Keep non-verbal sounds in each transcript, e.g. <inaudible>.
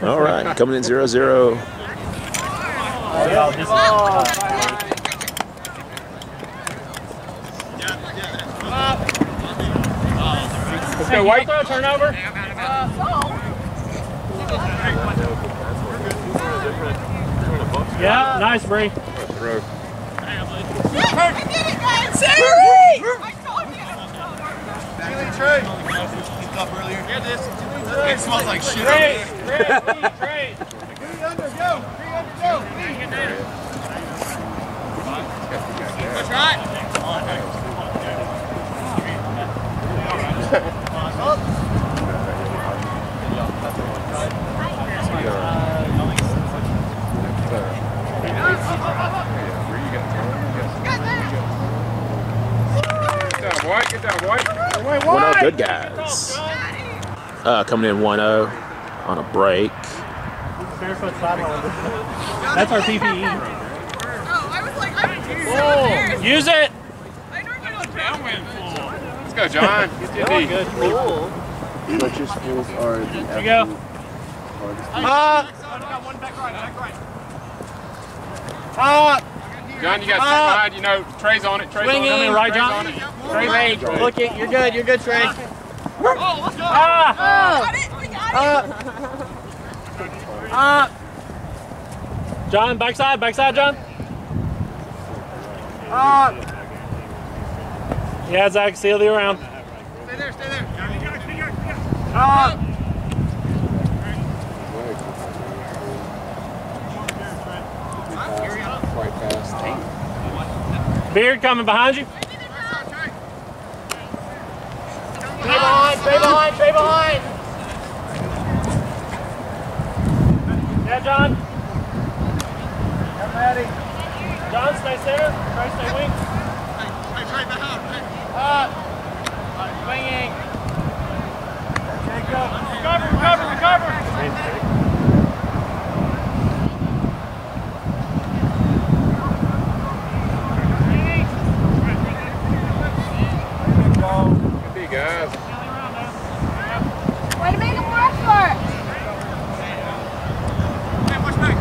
All right, coming in zero zero. Let's go, White. Throw turnover. Yeah, nice, Bree. Throw. It smells like shit. Great, great, great. That's right. Good job, White. Good job, White. 1-0 good guys. Uh, coming in 1-0 on a break. Barefoot sideline. That's our PPE. Oh, I was like, I'm so use it. I normally don't Let's go, John. Get your Oh, D. good. Electric are the There you go. hardest. Ah, John, you got to Ah. sit behind. You know, Trey's on it. Trey's on Swinging. it. Coming right, Trey's John. on it. Look it. You're good. You're good, Trey. Oh, let's go. Ah, Got it. We got it. ah. John, backside, backside, John. Ah. Yeah, Zach, seal the around. Stay there, stay there. Ah. Fast. Beard coming behind you. Stay behind, stay behind, stay behind. Yeah, John. I'm ready. John, stay center. Try to stay wing. Uh, hey, Trey, back out. Up. Swinging. Jacob. Recover, Recover, recover, recover. Good D, guys. Way to make him work for it. Hey, push back.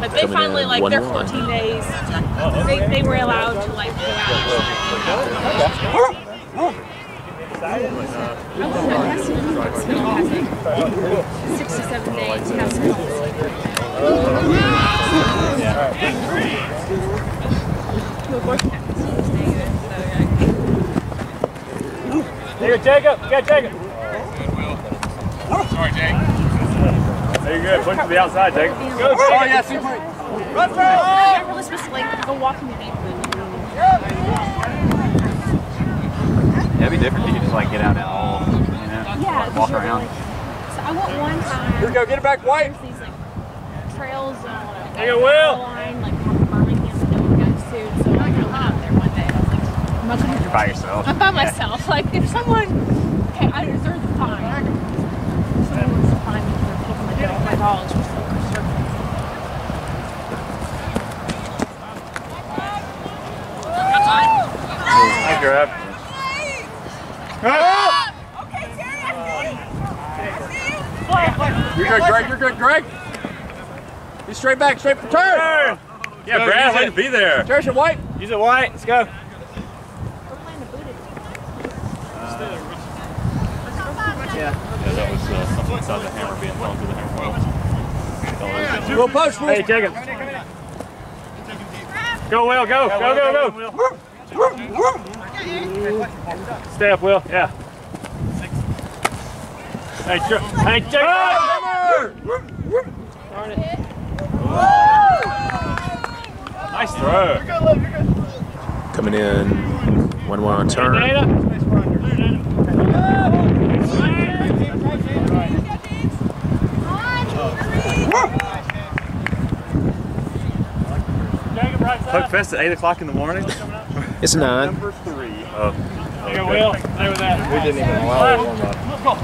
But they Coming finally, in like, their 1-1. 14 days, oh, they, they were allowed to, like, go out. Six to seven days. There, Jacob. You got Jacob. Sorry, Jake. There you go. Push to the outside, Jacob. Go, Jacob. Oh, yeah, super. You're not really supposed to, like, go walk in your neighborhood. It'd be different if you just like get out at all, you know, Yeah. 'cause walk you're, around. Like, so I went one time. Here we go. Get it back, White. There's these like trails on There you go, Will. line, like from Birmingham that no one goes to. So like, I went out there one day. I was like, I'm not gonna. You're by yourself. I'm by myself. Like if someone, okay, I deserve the time. If someone wants to find me for taking my dog, my dogs Thank you, Rob. Okay, Terry, I see you. You're good, Greg. You're good, Greg. Be straight back, straight for turn. Yeah, Brad, way to be there. Turn it, White. Use it, White. Let's go. Go post, Will. Hey, Jacob. Go, Will. Go. Go, go, go. Stay up, Will. Yeah. Hey, Tr- hey, Jacob. Darn it. Nice throw. Coming in 1-1 on turn. Dana. Jacob, right side. Fest at 8 o'clock in the morning? It's 9. Okay. Yeah, Will. Play with that. We didn't even allow it warm up.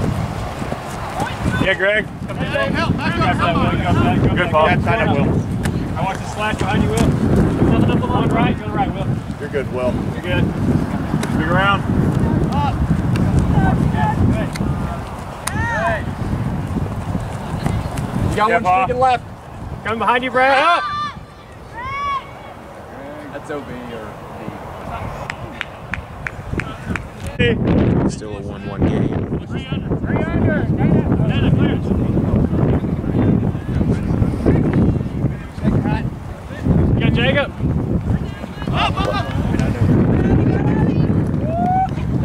Yeah, Greg. Good ball. Yeah, tight up, Will. I want to slash behind you, Will. Nothing up the line, right? You're right, Will. You're good, Will. You're good. Big round. Up. Good. Good. You got yeah, one ball. sneaking left. Coming behind you, Brad. Up. That's OB. Still a 1-1 game. Three under. Three under. You got Jacob.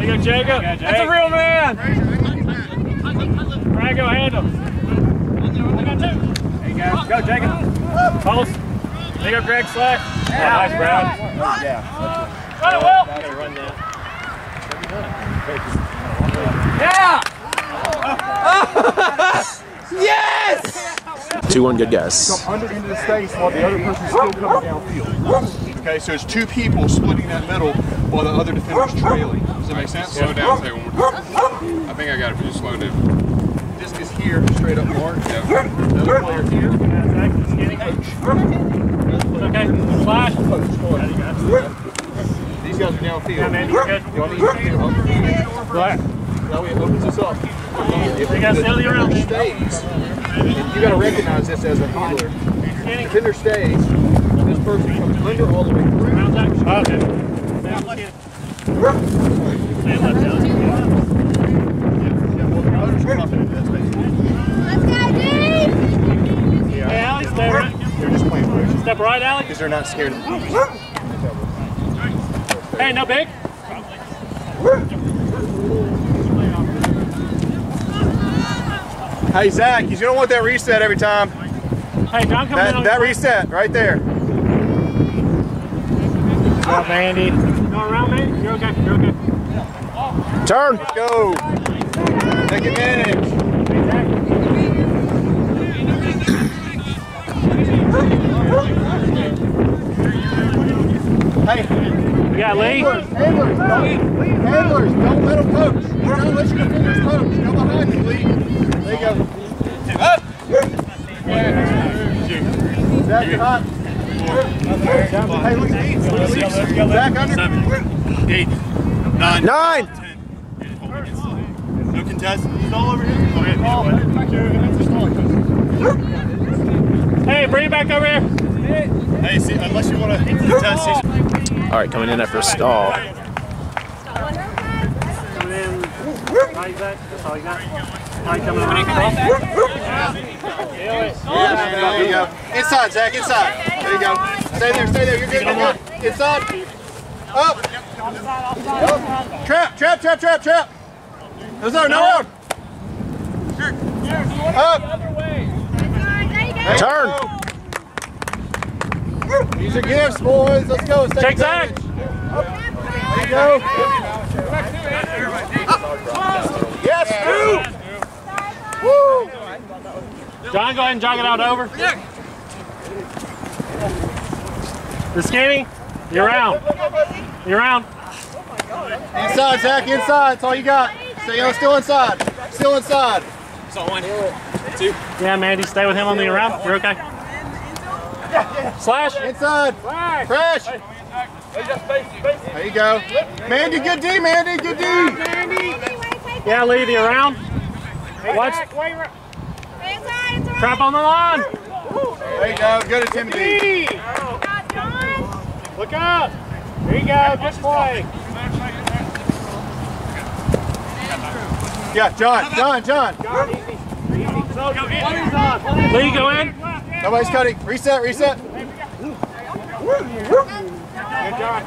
You got Jacob. That's a real man. Brago, handle. I got. There you go. Go, Jacob. Pulse. There you go, Greg Slash. Yeah, nice, Brad. yeah. Run it, Will. Gotta run that. Yes! 2-1 good guys. under into the space while the other person's still coming downfield. Okay, so it's two people splitting that middle while the other defender's trailing. Does that make sense? Slow down, say one more time. I think I got it, but just slow down. Disc is here, straight up mark. Yeah. Another player here. Okay. Slash. These guys are downfield. Yeah, man, you're good. Y'all need to Go ahead. It opens us up. If You gotta stay around. defender stays, and you gotta recognize this as a handler. Defender stays, this person comes under all the way through. Okay. Stay left, Alex. Hey, Alex, stay right. They're just playing push Step right, Alex. because they're not scared of the Hey, no big. Hey Zach, he's gonna want that reset every time. Hey, John, come That, on that reset right there. Go up, Andy. Go around, man. You're okay. You're okay. Turn! Go. Take advantage. Hey, You got Lee. handlers, handlers, don't, handlers, don't let them coach. Don't let your defenders coach. Go behind you, Lee. There you go. Up. Zach, hot. Hey, look at Zach, under. Eight, nine, Nine! ten. No contest. He's all over here. Hey, bring it back over here. Hey, see, unless you want to contest, he's Alright, coming in after a stall. Coming in. How you got? That's all you got. How you coming around? There you go. Inside, Zach, inside. There you go. Stay there, stay there. You're good, you're good. Inside. Up. Up. Trap, trap, trap, trap, trap. No, sir, no one. Up. Turn. go. These are gifts, boys. Let's go. Let's take Zach. There you go. Yes, two. Woo. John, go ahead and jog it out over. The skinny. You're around. You're around. Inside, Zach, inside. That's all you got. Stay on, still inside. Still inside. One, two. Yeah, Mandy, stay with him on the around. You're okay. Slash. Inside. Fresh. There you go. Mandy, good D, Mandy, good D. Yeah, Lee, the around. Watch. Trap on the line. There you go. Good attempt, D. Look up. There you go. Good play. Yeah, John, John, John. Lee, go in. Nobody's cutting. Reset, reset. Good job.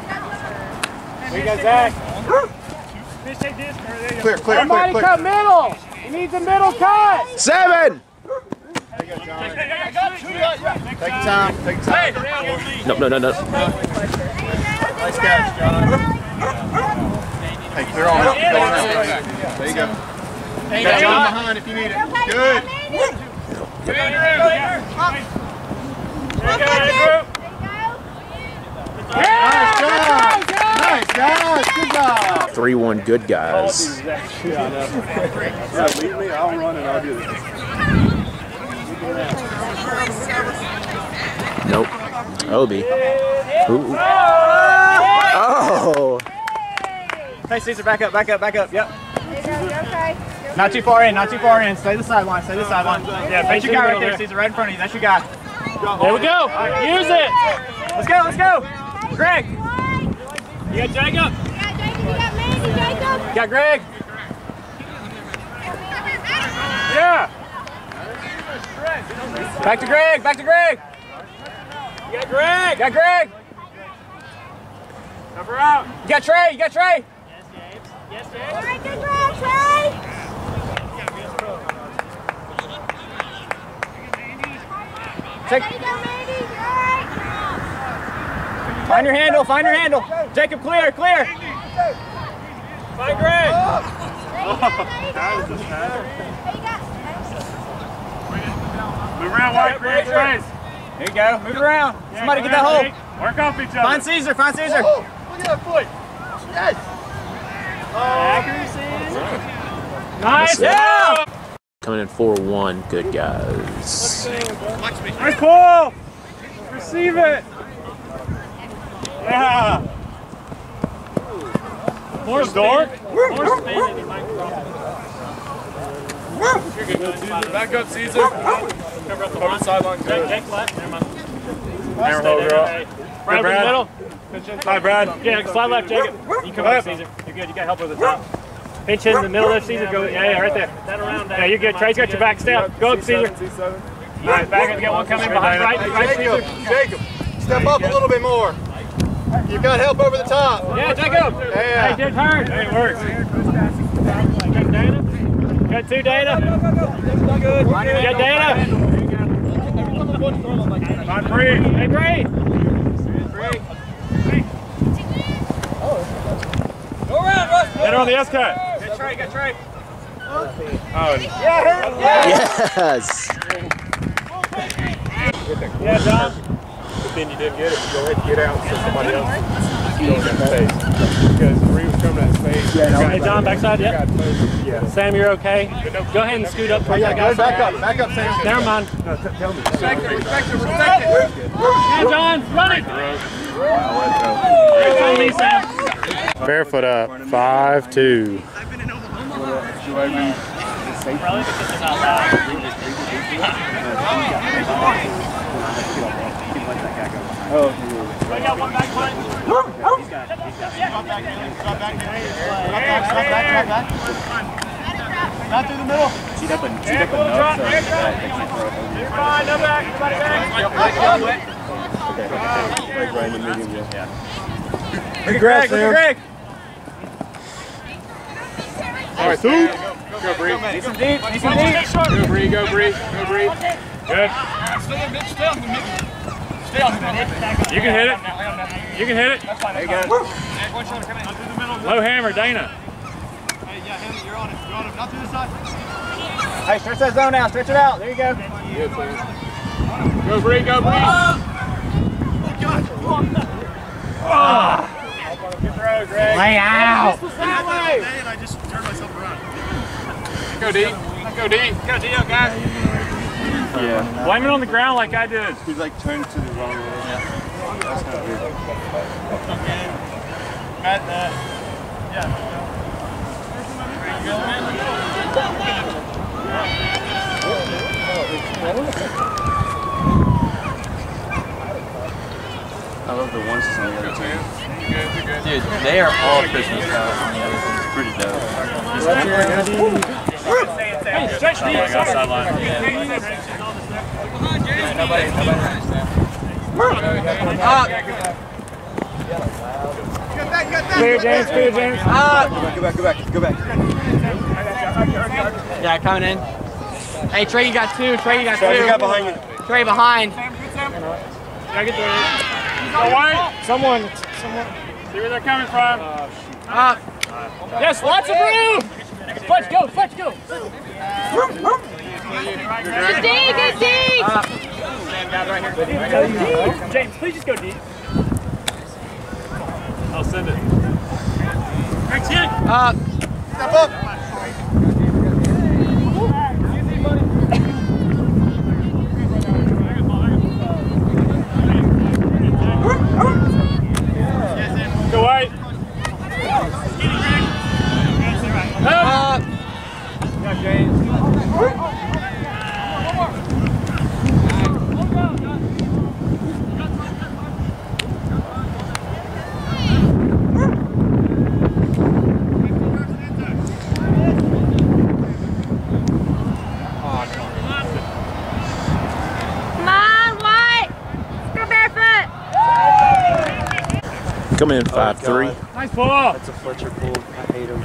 There you go, Zach. Clear, clear, clear, Somebody cut middle. He needs a middle cut. Seven! Take your time, take your time. No, no, no, no. Nice catch, John. Hey, clear on out. Clear on out. There you go. Got John behind if you need it. Good. There you go, Andrew. Nice job. Nice, guys. Good job. 3-1 good guys. leave me. I'll run and I'll do this. Nope. OB. Ooh. Oh! Hey, Caesar, back up, back up, back up. Yep. Okay. Not too far in, not too far in. Stay the sideline, stay the sideline. Yeah, That's your guy right there, there. Caesar, right in front of you. That's your guy. There we go. Use it. Let's go, let's go. Greg. You got Jacob. Yeah, Jacob, you got Mandy, Jacob! You got Greg. Yeah. Back to Greg, back to Greg. You got Greg. You got Greg. Cover out. You got Trey, you got Trey! Yes, James. Yes, James. All right, good round, Trey. Take, find your handle, find your handle. Jacob, clear, clear. Find Greg. Move around, White. Create space. There you go, move around. Somebody get that hole. Work off each other. Find Caesar, find Caesar. Oh, look at that foot. Yes. Nice. Yeah. Coming in 4-1. Good guys. Nice pull. Receive it. Yeah. More Dork. More spin. Back up, Caesar. Cover up the line. sideline. Jake, Jake left. Never mind. Never Stay hold, there. girl. Hey. Right over the Brad. middle. Hi, Brad. Yeah, slide left, Jacob. You come up, Caesar. You're good. You got help over the top. Pinch in the middle there, Caesar. Go. Yeah, yeah, right there. Yeah, you're good. Trey's got your back. Stay up. Go up, Caesar. All right, back up. You got one coming behind. Right, right, Jacob, Caesar. Jacob, step up a little bit more. You've got help over the top. Yeah, Jacob. Yeah. Hey, good turn. Hey, it works. Got Dana. Got two Dana. You got Dana. Find Bree. Hey, Bree. Hit her on the S cut. Got Trey, got Trey. Oh, yeah. Yes! Yeah, John. But then you didn't get it. Go ahead and get out so somebody else is going that space. Because Bree was coming that space. Yeah, Hey, John, backside. Yep. Yeah. Sam, you're okay. Go ahead and scoot up towards that guy. Back up, back up, Sam. Never mind. Respect it, respect it, respect it. Yeah, John, run it. It's on me, Sam. Barefoot up. Five, two. Probably because it's out loud. We got one back foot. Not through the middle. Yeah, cool drop. There you go. You're fine. No back. Nobody back. Look at Greg, look at Greg. All right, two. Go, Bree. Need some deep, need some deep. Go, Bree. Go, Bree. Go, Bree. Good. You can hit it. You can hit it. There you go. Low hammer, Dana. You're on it, you're on it. Not through the side. Hey, stretch that zone out, stretch it out. There you go. Go, Bree. Go, Bree. Oh. Oh. Lay out. And I just turned myself around. Go, D. Go, D. Go, deal, oh, guys. Yeah. Blame it on the ground like I did. He's like turned to the wrong way. Yeah. That's kind of weird. Matt, uh, yeah. I love the ones on the other team. You good? You good? Dude, they are all Christmas colors on the other team. It's pretty dope. Hey, stretch deep. I got sideline. Clear, James. Clear, James. Go go back, go back, go back. Yeah, coming in. Hey, Trey, you got two. Trey, you got Trey, two. you got behind you. Trey behind. Sam, Gotta get there. Go white. Someone. Someone. See where they're coming from. Up. Yes, lots of room. Fletch, go. Fletch, go. Good D, good D. Go deep. James, please just go deep. I'll send it. Thanks, Nick. Up. Step up. Go white. Up. Coming in 5-3. Nice ball. That's a Fletcher pull. I hate him.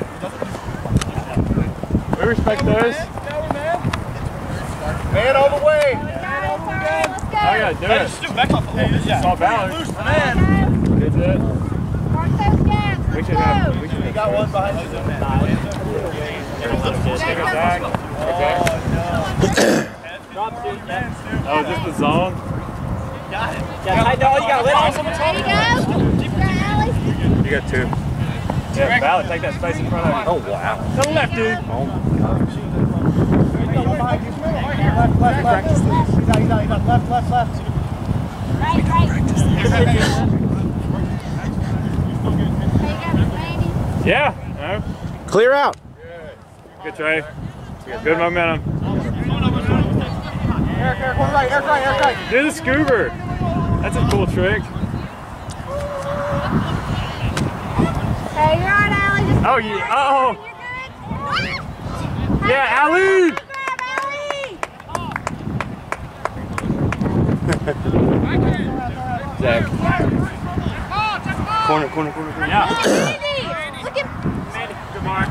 We respect those. Man all the way. I gotta oh, do it. It's all balance. Good it. We should have. We should have. Got one behind you. Take it back. Okay. Oh, is this the zone? You got two. Yeah, Ballard, take that space in front of you. Oh, wow. To the left, dude. Left, left, left. He's out, he's out, he's out. Left, left, left. Yeah. No. Clear out. Good Trey. Good momentum. Eric, Eric, one right, Eric, right, Eric, right. Do the scoober. That's a cool trick. Hey, you're on, Allie. Just Oh, yeah. Oh. You're good. Yeah, Ali. Allie. Zach. Corner, corner, corner, corner. Yeah. Mandy, look at Good mark.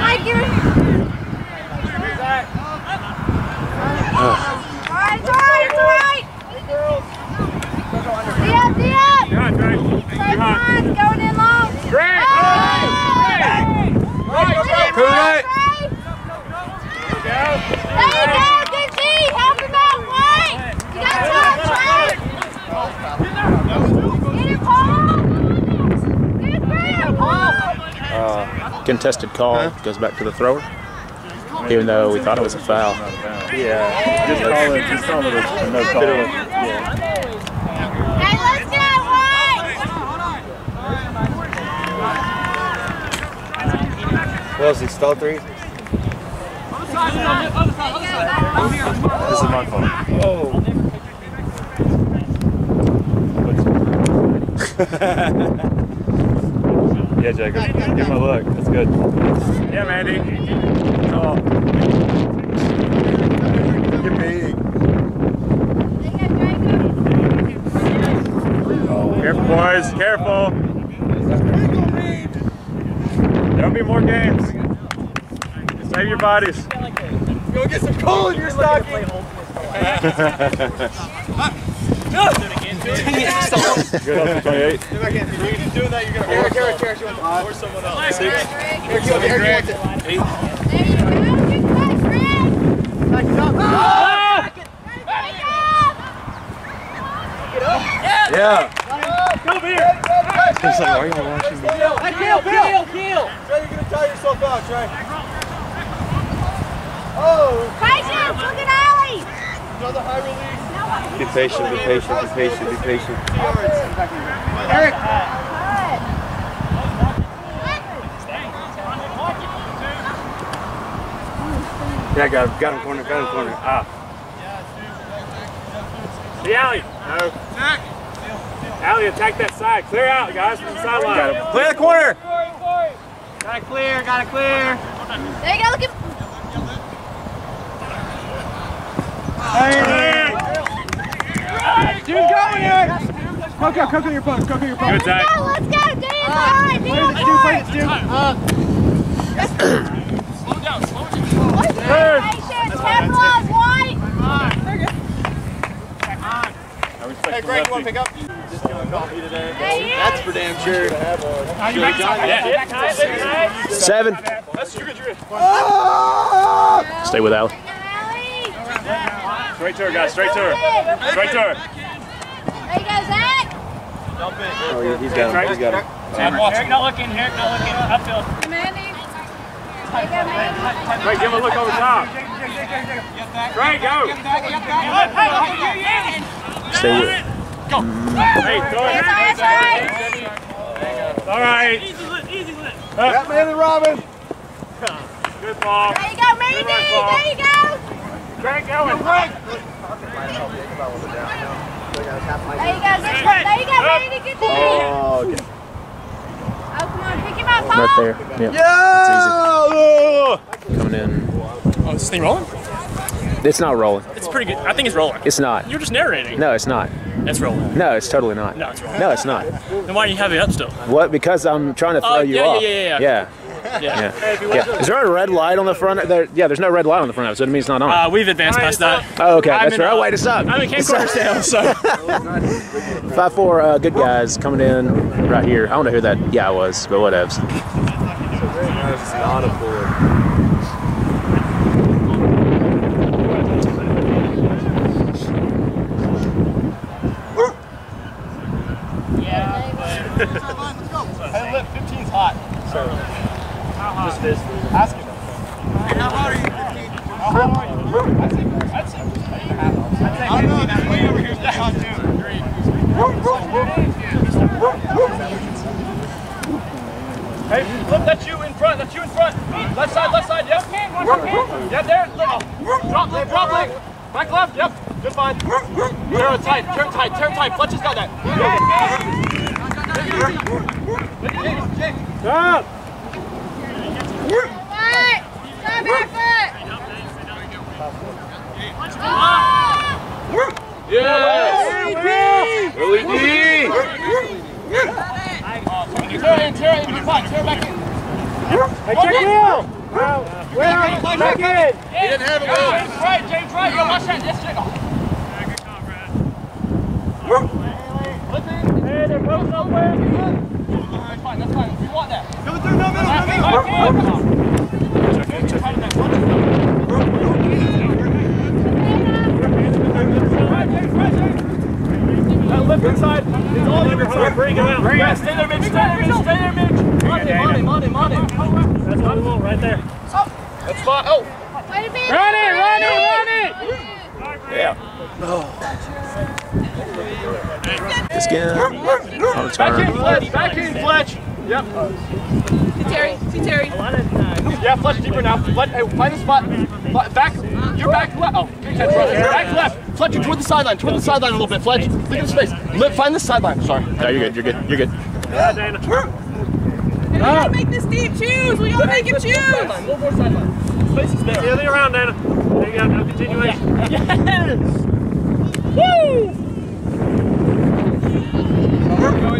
Mike. You're. Right, right, right. Be up, be up. Good on, Trey. Trey Come on. Barnes going in long. Great. Oh! Right, Trey. right. There you go, good D. Help him out, White. You got time, Trey. Get it, Paul. Good grab, Paul. Uh, Contested call goes back to the thrower. Even though we thought it was a foul. yeah. Just call it, just call it a no call. Hey, let's go, White. What else? He stall three? This is my fault. Oh. <laughs> Yeah, Jacob. Give him a look. That's good. Yeah, Mandy. Oh. Get big. Careful, boys. Careful. There'll be more games. Save your bodies. Go get some coal in your stocking. Good up to 28. If I can't keep doing that, you're gonna Eric, Eric, Eric, you want that? Or someone else. Six. Eric, you want it? Eric, you want it? There you go. Good catch, Fred. Back it up. Yeah. Come here. He's like, why are you watching me? Hey, Kill, Kill, Kill. Trey, you're gonna tire yourself out, Trey. Oh, Patience, look at Allie. another high release. Be patient, be patient, be patient, be patient. Eric. Yeah, got him, got him corner, got him corner. Ah. See Allie. No. Allie, attack that side. Clear out, guys, from the sideline. Clear the corner! Got it clear, got it clear. There you go, look at. Hey, Dude, go, Eric. Coco, Coco your phone, Coco your phone. Good, Zach. Go, let's go, Dan. Alright, be on Stu, board. play it, Stu. Patience, capitalize, White. Hey, Greg, you want to pick up? Just killing coffee today. There he That's for damn sure. Seven. Ah! Stay with Allie. Allie. Straight to her, guys. Straight to her. Straight to her. There you go, Zach. Oh, yeah, he's got him, he's got him. Eric not looking. Eric not looking. Upfield. Mandy. There you go, Mandy. Wait, give him a look over top. Great, go. Stay with Hey, throw it. That's all right, that's all right. All right. Got man and Robin. Good ball. There you go, Mandy. There you go. Great going. There you go, Zach. There you go, Mandy. Get the. Oh, okay. Oh, come on, pick him up, Paul. right there. Yeah. Yeah. It's easy. Coming in. Oh, is this thing rolling? It's not rolling. It's pretty good. I think it's rolling. It's not. You're just narrating. No, it's not. It's rolling. No, it's totally not. No, it's rolling. No, it's not. Then why do you have it up still? What? Because I'm trying to throw Oh, you yeah, off. yeah, yeah, yeah. Yeah. Yeah. Yeah. Yeah. Is there a red light on the front? There, yeah, there's no red light on the front of it, so it means it's not on. Uh, we've advanced past that. oh, okay. I'm That's in, right. uh, Oh, wait, it's up. I'm in Camp It's up. So. <laughs> Five four uh, good guys coming in right here. I don't know who that guy was, but whatevs. Not a bullet. Hey, Lip, 15's hot. So, just this. Ask him. How hot are you, 15? How hot are you? I'd say, I'd say, I'd say I don't know, that way over here's hot Hey, look, that's you in front. That's you in front. Left side, left side. Yep. Yep, there. Look. Drop leg, drop leg. Back left. Yep. Good find. Turn tight. Turn tight. Turn tight. Fletcher's got that. Stop. Right. Stop barefoot. Yes. Willie D! Turn in, turn in. Turn back in. Hey, check Will. Will, back in. He didn't have it. James right. James right. Yo, watch that. Yes, James. Hey, they're both somewhere. That's fine. That's fine. We want that. Coming through, no middle, no middle. That left inside. It's all over side. Bring him out. Yeah, stay there, Mitch. Stay there, Mitch. Stay there, Mitch. Money, money, money, money. That's not a little right there. That's fine. Oh. Wait a minute. Run it, run it, run it. Yeah. Again. On the Back in. Fletch. Back in, Fletch. Yep. See Terry. See Terry. Yeah, Fletch deeper now. Fletch, hey, find the spot. Back. You're oh, back left. Oh, good catch, brother. Back left. Fletcher toward the sideline. Toward the sideline a little bit. Fletch. Look at his face. Lip, find the sideline. Sorry. No, you're good. You're good. You're good. Yeah, Dana. We gotta make this team choose. We gotta make it choose. Sideline. One more sideline. Space is there. Yeah, look around, Dana. There you go. No continuation. Yes. <laughs> Woo! Going deep. Come on, come on, go two. Catch him with your face. Getting up.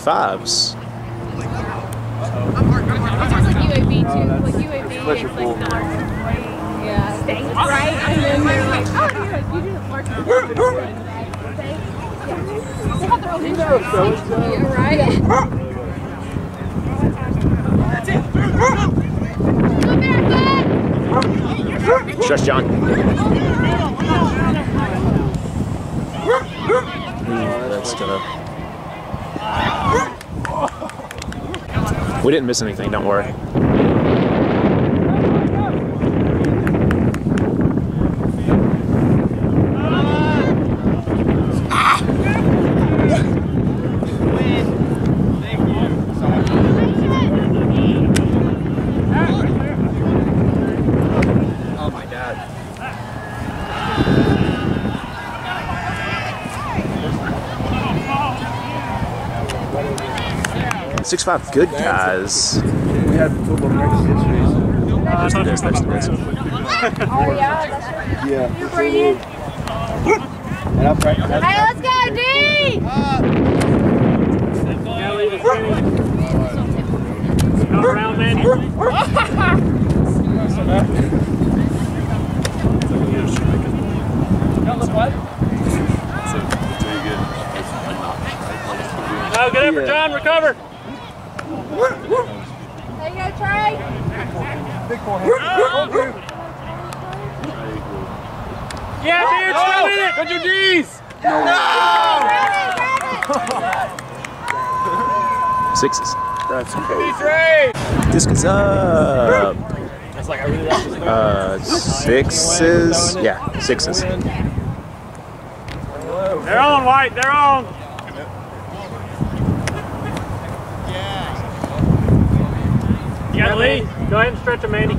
barefoot. Shush, John. Ooh, that's gonna. We didn't miss anything. Don't worry. Six five good guys. We had football practice yesterday. Let's do this. Let's do this. Oh, yeah. That's right. Yeah. You bring it. And I practiced. Hey, let's go, D! Come around, Manny. Oh, good effort, John. Recover. There you go, Trey. Yeah, man, stop it! Got your D's! No, Sixes. That's okay. Three! Disc is up. That's like, I really like this. Uh, sixes. Yeah, sixes. They're on, White. They're on. You Lee. Go ahead and stretch him, Mandy.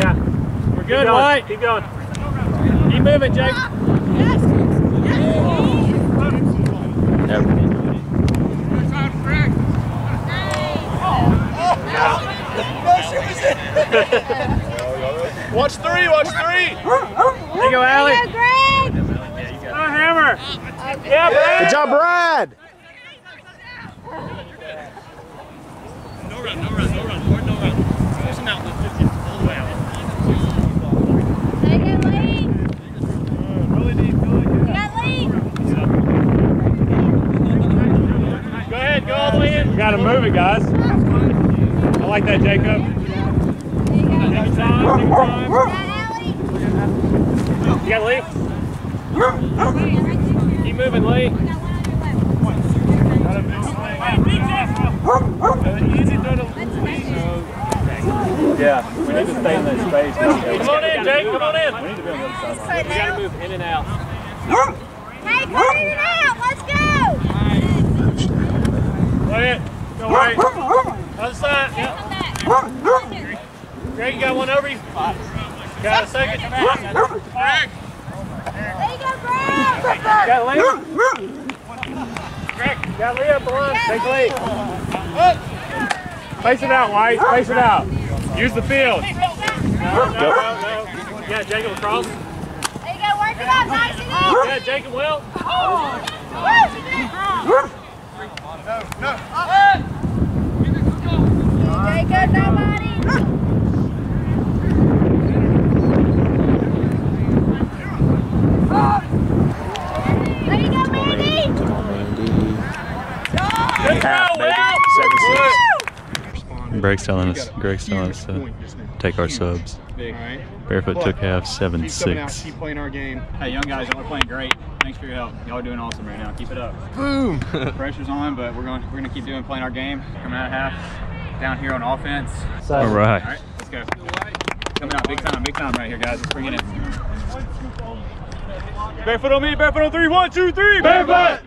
Yeah. We're good, going. White. Keep going. Keep moving, Jake. Yep. <laughs> Watch three, watch three. There you go, Allie. Go, Greg! Oh, hammer. Uh, uh, yeah, Brad. Good job, Brad. Run, no run, no run. Or no run. Push him out. Lift it all the way out. Take uh, it, Lee! You got Lee! Go ahead. All the way in. You got to move it, guys. I like that, Jacob. Take your time. Take your time. You got Lee? Keep moving, Lee. Easy throw to Yeah, we need to stay in that space. Come on in, Jake. Come on in. We need to be on the other side. We got to move in and out. Hey, come in and out! Let's go! Go ahead. Go right. Other side. Yep. Greg, you got one over you? Got a second? Greg. There you go, Greg! Got Lee? Greg, got Lee up the. Take Lee. Face it out, White. Face it out. Use the field. No, no, no, no. Yeah, Jacob across. There you go, work it up, nice and easy! Yeah, Jacob will. Oh, Jacob, nobody! There you go, Mandy! Come on, Mandy. Good Half, throw, baby. Will. Seven, six. Greg's telling us. Greg's telling us to take our subs. Alright. Barefoot took half seven Keep coming out, six. keep playing our game. Hey, young guys, y'all are playing great. Thanks for your help. Y'all are doing awesome right now. Keep it up. Boom. <laughs> Pressure's on, but we're going. We're going to keep doing playing our game. Coming out of half, down here on offense. All All right. right, let's go. Coming out big time, big time right here, guys. Let's bring it in. Barefoot on me, barefoot on three. One, two, three. Barefoot.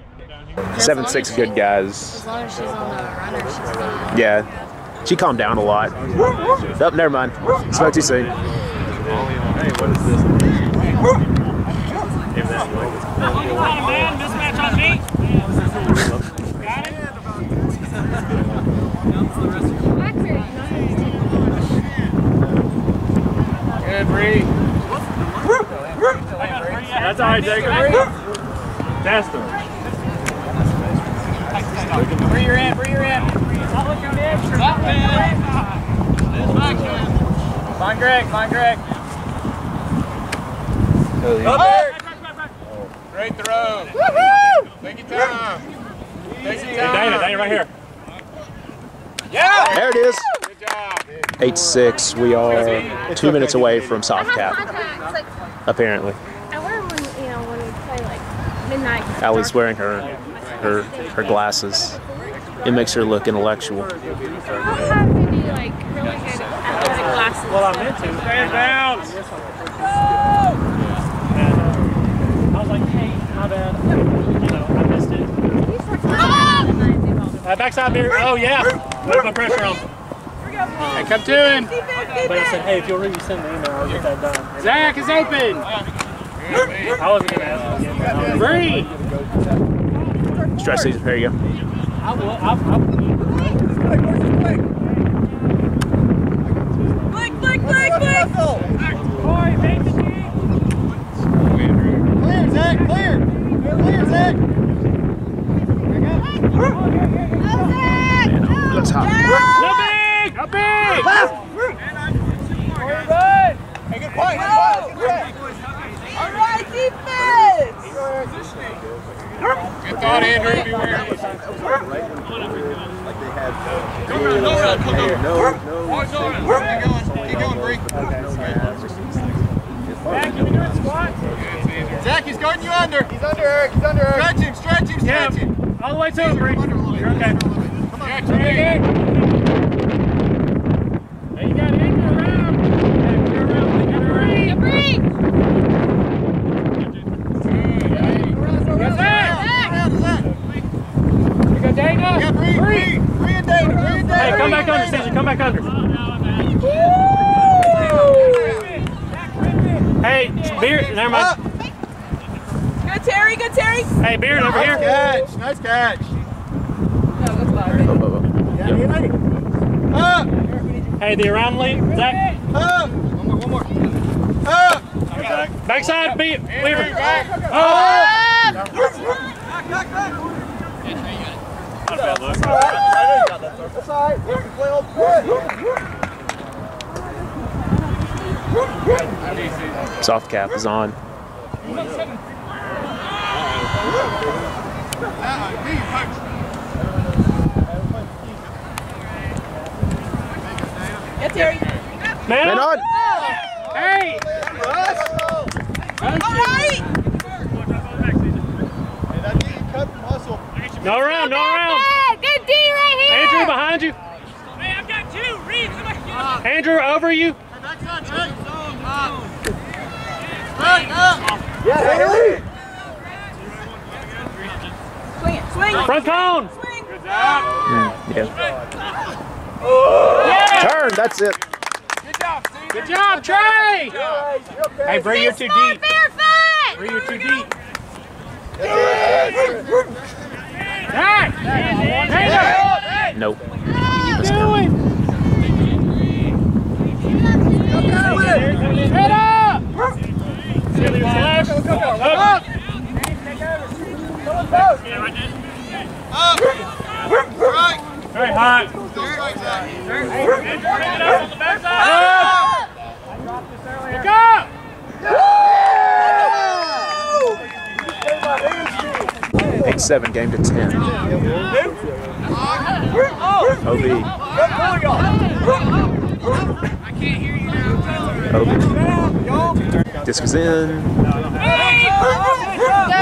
Seven, six, good guys. As long as she's on the runner, she's fine. Yeah. She calmed down a lot. Oh, never mind. Spoke too soon. Man, mismatch on me. Got it? Good, Bree. That's all right, Jacob. That's the. Bring your in, bring your in. Not looking good. Find Greg, find Greg. Up there. Great throw. Take your time. Take your time. Dana, Dana, right here. Yeah. There it is. Good job. Eight six. We are two minutes away from soft cap, apparently. I wear when, you know, when we play like midnight. Allie's wearing her her her glasses. It makes her look intellectual. I have maybe like really good athletic glasses. Well, I meant to. Stand down. And, uh, I was like, hey, my bad. You know, I missed it. Uh, backside mirror. Oh, yeah. Put my pressure on. Hey, come to him. But I said, hey, if you'll really send the email, I'll get that done. Zach is open. I wasn't going to ask him again. but I was- Bree. Stretch these. There you go. I will. I, I, Clear, Zach. Clear. Clear, Zach. Looks hot. Go big! Go big! Hey, good point. Good point. Good thought, Andrew. Beware. No run. Keep going. Keep going, Bree. Back in Zach, he's going you under. He's under, Eric. He's under, Eric. Stretch him, stretch him, stretch him. All the way to him, Bree. Under a little bit. You're okay. Come on. There you got Andrew around. Andrew around. They around. Bree! Yes, sir. You got Dana. Yeah, Bree, Bree, Bree and Dana, Bree and Dana. Hey, come back under, Caesar. Come back under. Hey, Beard. Never Up. mind. Good Terry, good Terry. Hey, Beard, over Nice here. catch, nice catch. Up, up, up. Up, Hey, the around lane. Zach. up. One more, one more. Up. Backside, Be Weaver. Oh. That's all right. We can play old Soft cap is on. Get Terry. Man, Man on. Oh. Hey. All right. No around, no around. Good D right here! Andrew behind you. Hey, I've got two. Reed, somebody get Andrew over you. Front cone. Swing. Mm, yeah. Turn. That's it. Good job, Trey. Hey, Bree, you're too Smart deep. barefoot! Bree, you're too deep. Zach. Dana. Nope. What are you doing? Head up. Silly slash. Up. Very hot. Up. Pick up. Eight seven. Game to ten. OB. OB. Disc is in. Go,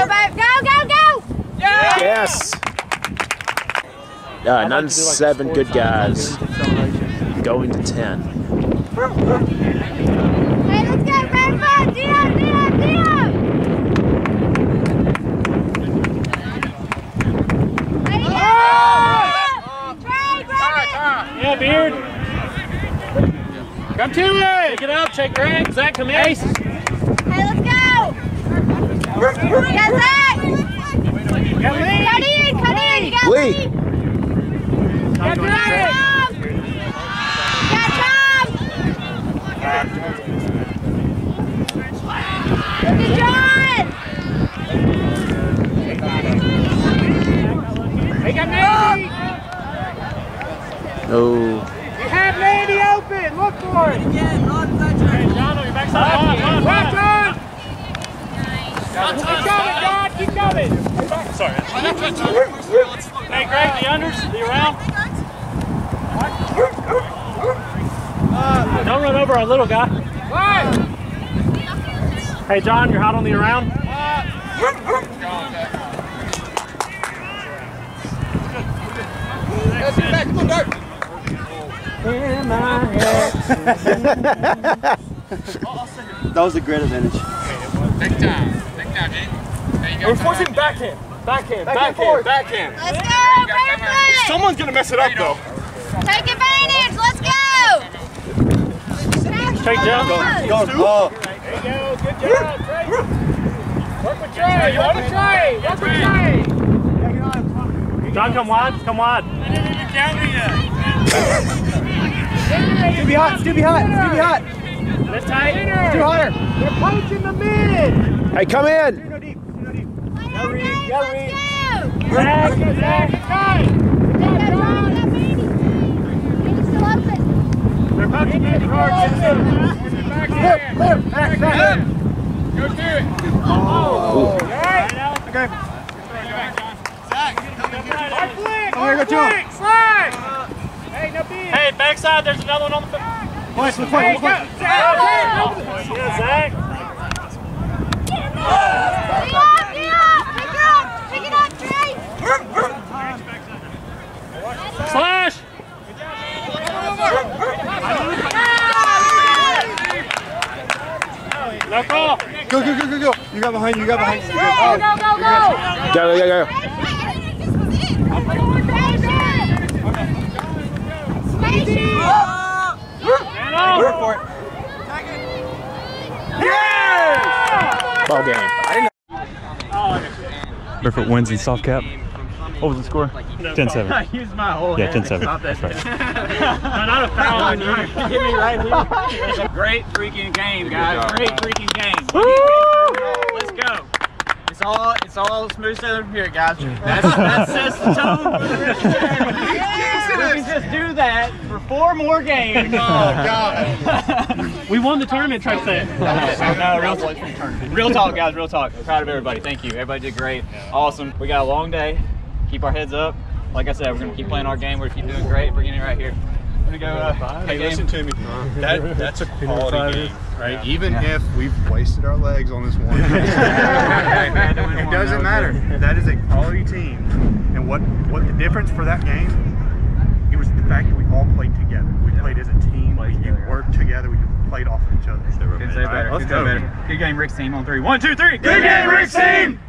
babe! Go, go, go! Yes. Uh, nine seven good guys. Going to ten. Hey, let's go, barefoot! D up, D up, D! Ready, go! Trey, grab it! Yeah, Beard. Come to it. Pick it up. Check Greg. Zach, come in. Ace. Hey, let's go! Yeah, Zach! Got Lee. Cut in, cut in! You got Lee. Lee! Got Got Got Tom! Good Sorry. Hey, Greg, the unders, the around. Uh, don't run over our little guy. Hey, John, you're hot on the around. <laughs> That was a great advantage. We're forcing backhand. Backhand, backhand, backhand. Let's go, barefoot! Someone's gonna mess it up though. Take advantage! Let's go! Take John. Go, go. There you go. Oh. Good job, Trey. Work with Trey. Work with Trey. Work with Trey. John, come wide. Come wide. Stu be hot, Stu be hot, Stu be hot. Lift tight. Stu hotter. They're poaching the mid. Hey, come in. No deep, no deep. Gotta read, gotta read. Zach, Zach, it's tight. Got John, got Mandy. Mandy's still open. They're poaching mid hard. Backhand. Backhand. Go to it. Oh. Okay. Hard. Come here, go Hard to him. flick. Slide. Hey, no beat. Hey, backside. There's another one on the. Point, point, Hey, point, go. Zach. Yeah, Zach. Slash! No call. Go, go, go, go, go. You got behind you, you got behind you. Go, go, go, go. Go, go, go, go. Work for it. Ball game. Barefoot wins in soft cap. What was the score? 10-7. <laughs> I used my whole Yeah, hand 10-7. that. That's <laughs> no, not a foul on you. Hit me right here. Great freaking game, guys. Great freaking game. Let's go. It's all it's all smooth sailing from here, guys. That's, that sets the tone for the rest of the <laughs> game. We can just do that for four more games. Oh God. We won the tournament, try to say it. no, real talk. Real talk, guys. Real talk. Proud of everybody. Thank you. Everybody did great. Awesome. We got a long day. Keep our heads up. Like I said, we're gonna keep playing our game. We're gonna keep doing great. Bringing it right here. We're gonna go. Uh, Hey, listen to me. That that's a quality game, right? Even if we've wasted our legs on this one, <laughs> it doesn't matter. That is a quality team, and what what the difference for that game? It was the fact that we all played together. We played as a team. We worked together. We played off of each other. Couldn't say it better. Let's Couldn't go. it better. Good game, Ric's team on three. One, two, three. Good game, Ric's team.